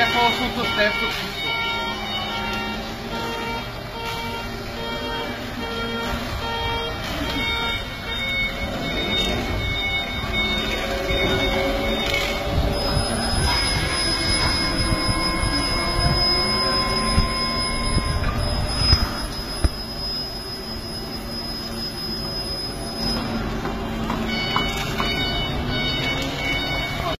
é só assuntos técnicos.